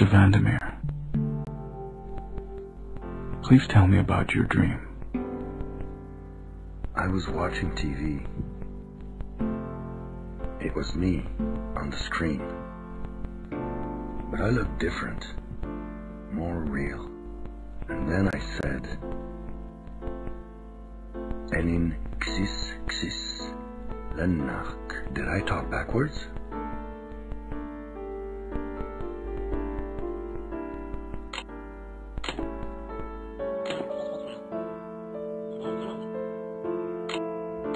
Mr. Vandermeer, please tell me about your dream. I was watching TV. It was me on the screen. But I looked different, more real. And then I said, Enin xis xis lenach. Did I talk backwards?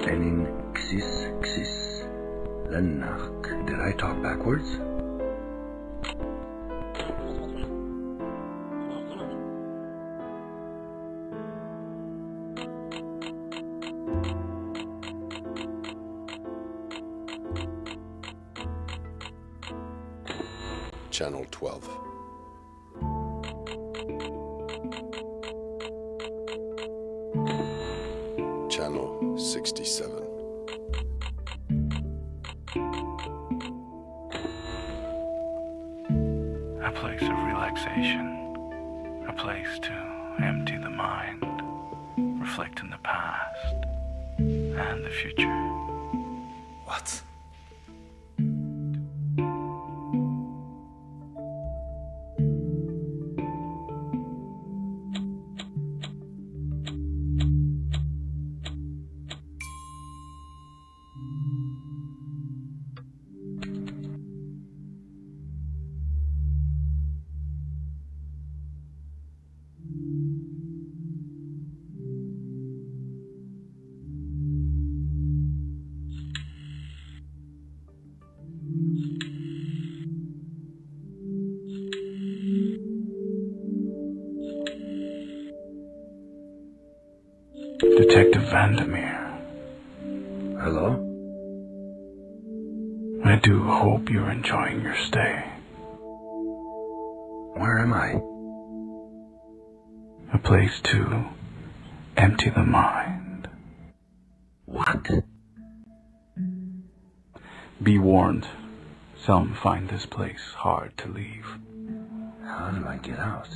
Enin xis xis lenach. Did I talk backwards? Detective Vandermeer, Hello? I do hope you're enjoying your stay. Where am I? A place to empty the mind. What? Be warned, some find this place hard to leave. How do I get out?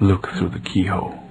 Look through the keyhole.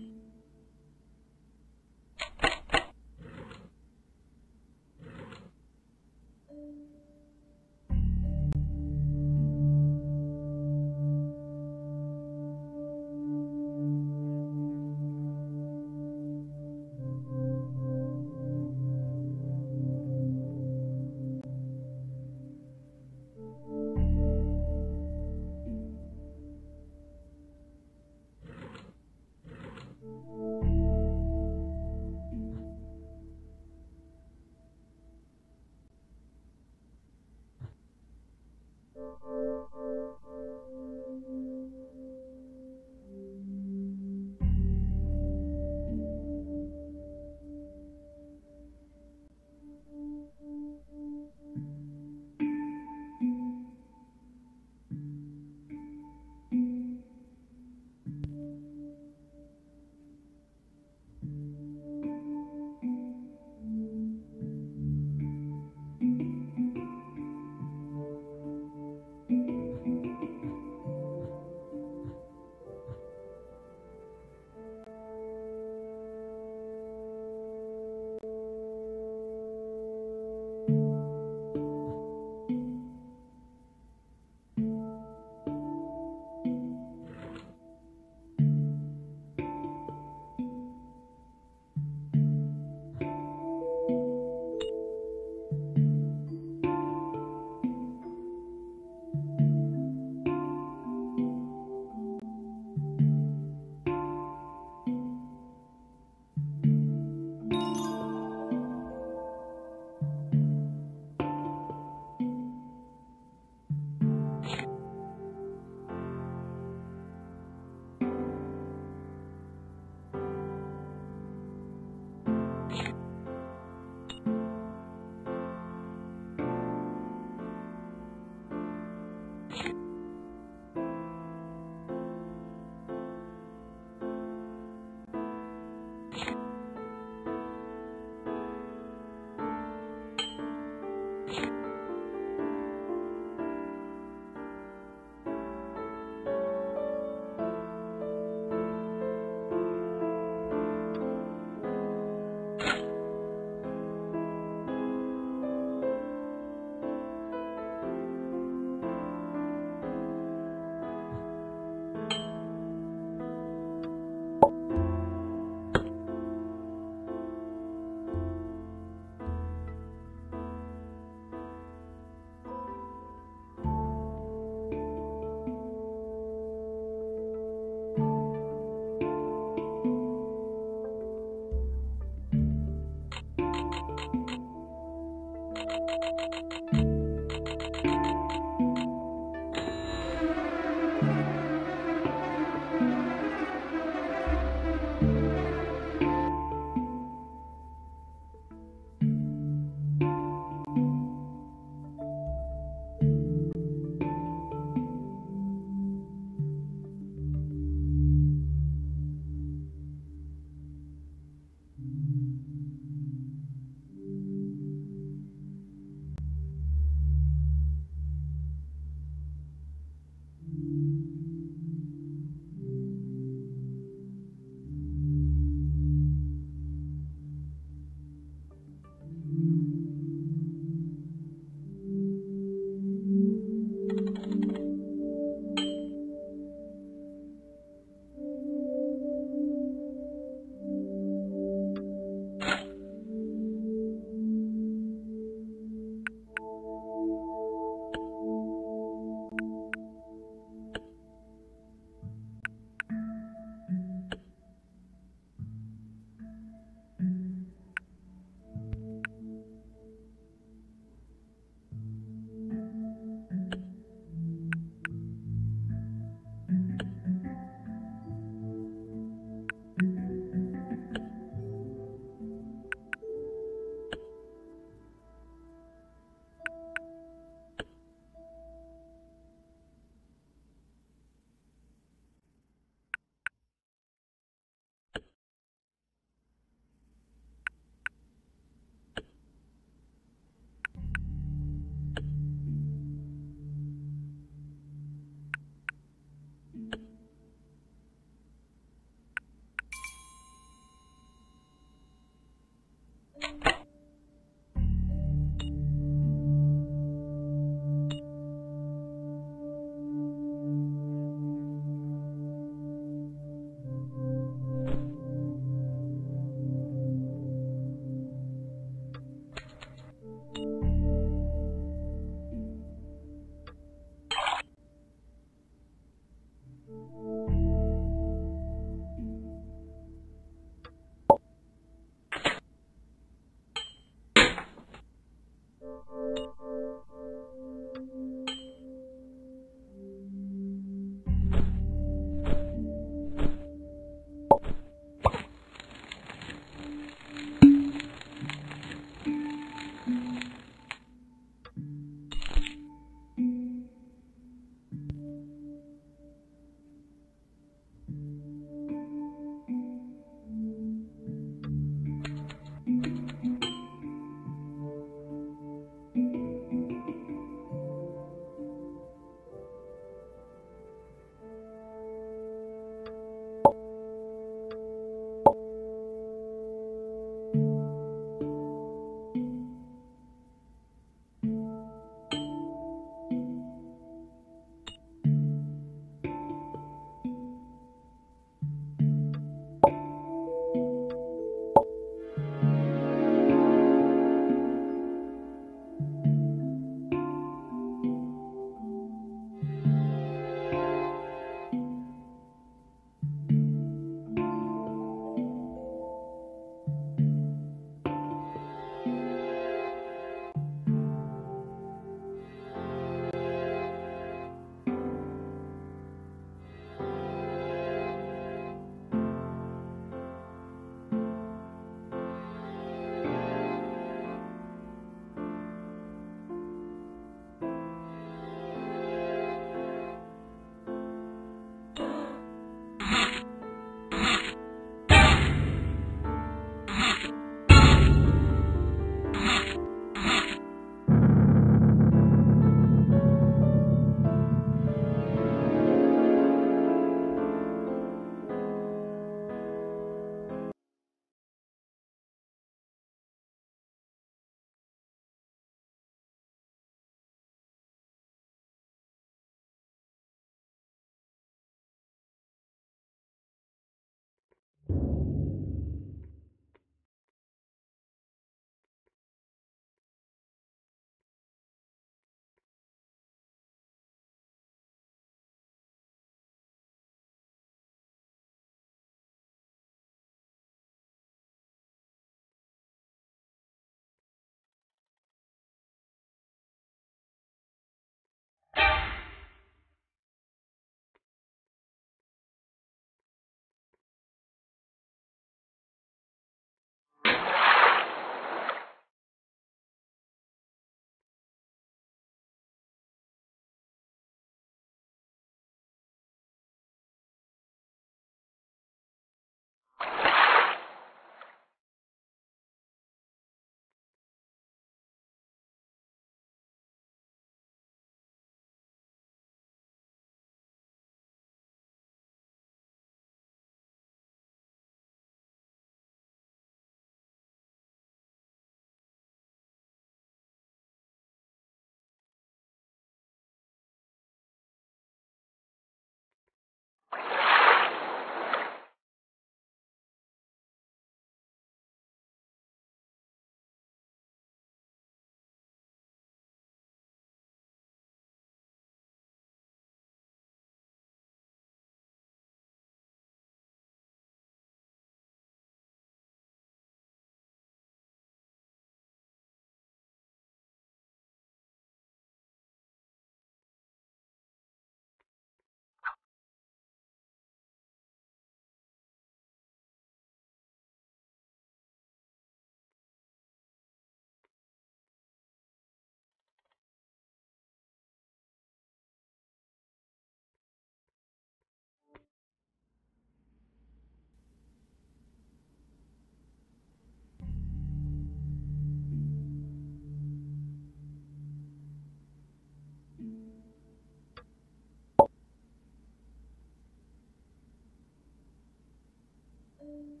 Look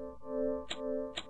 behind you.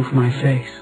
Move my face.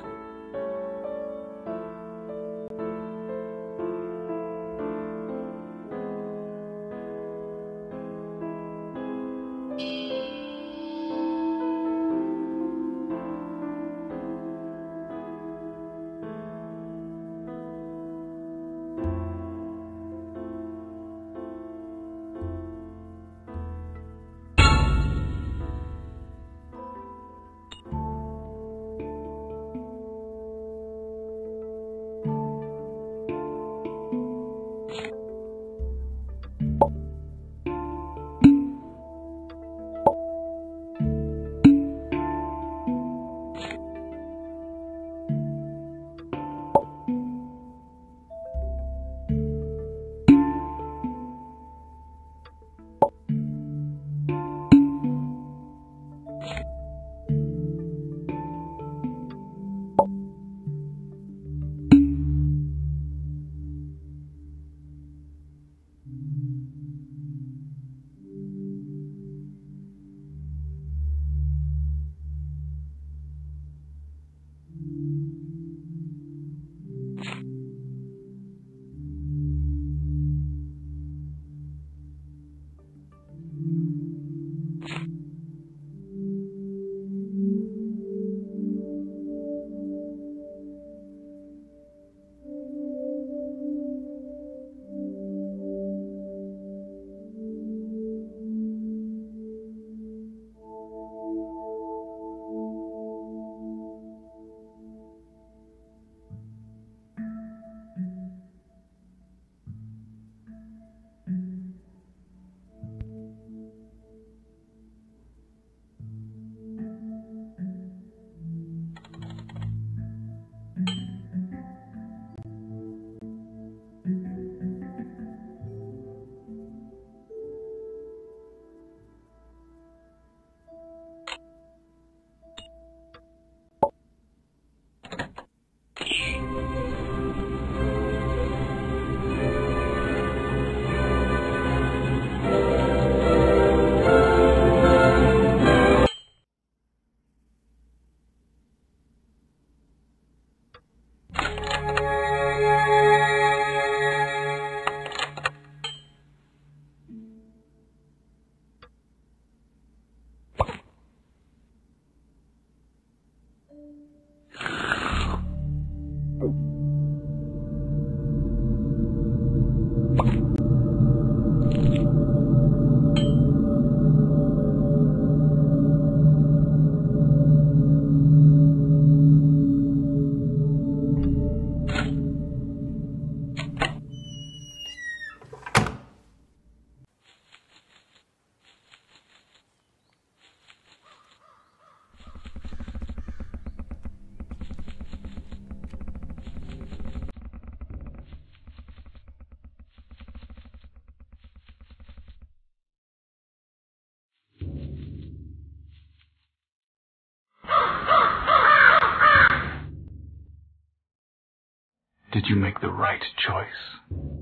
You make the right choice?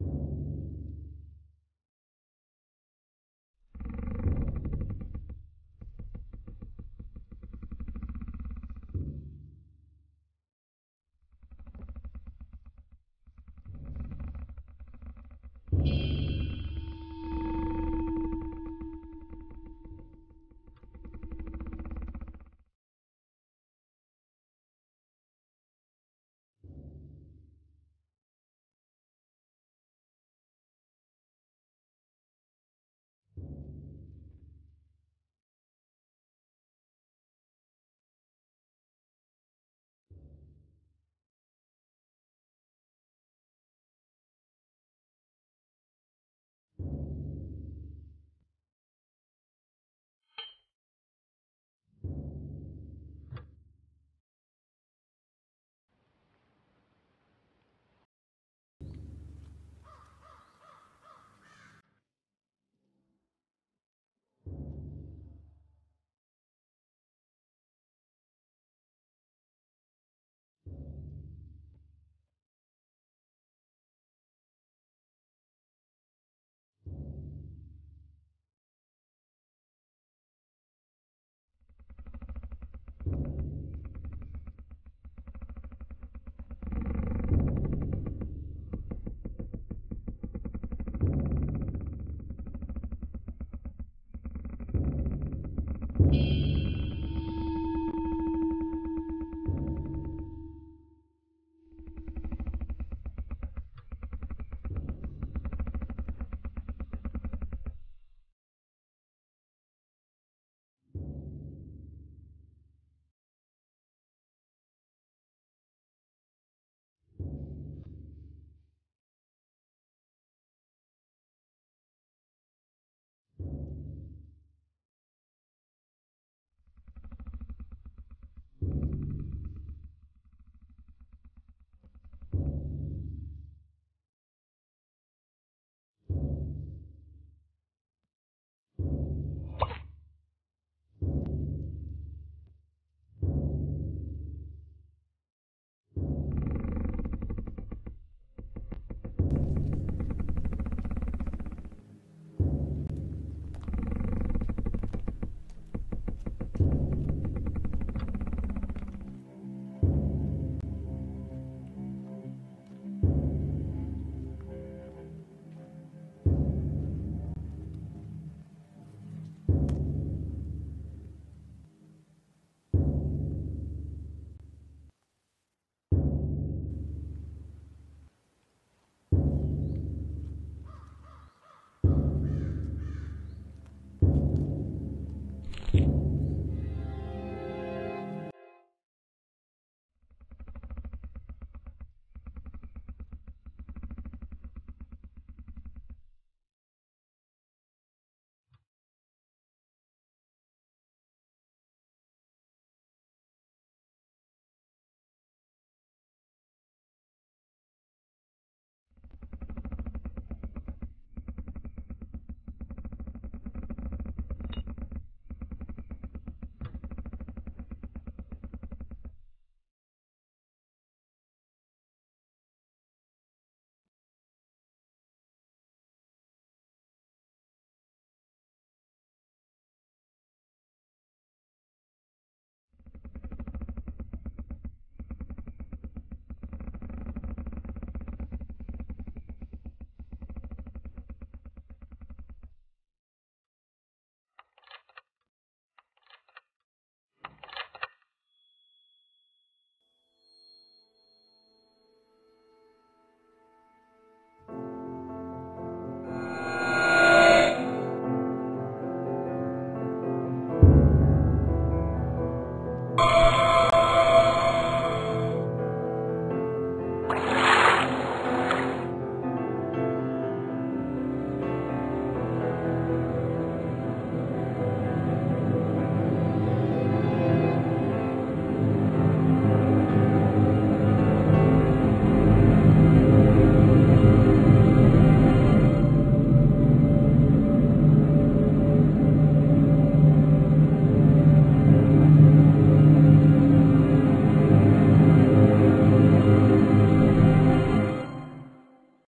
you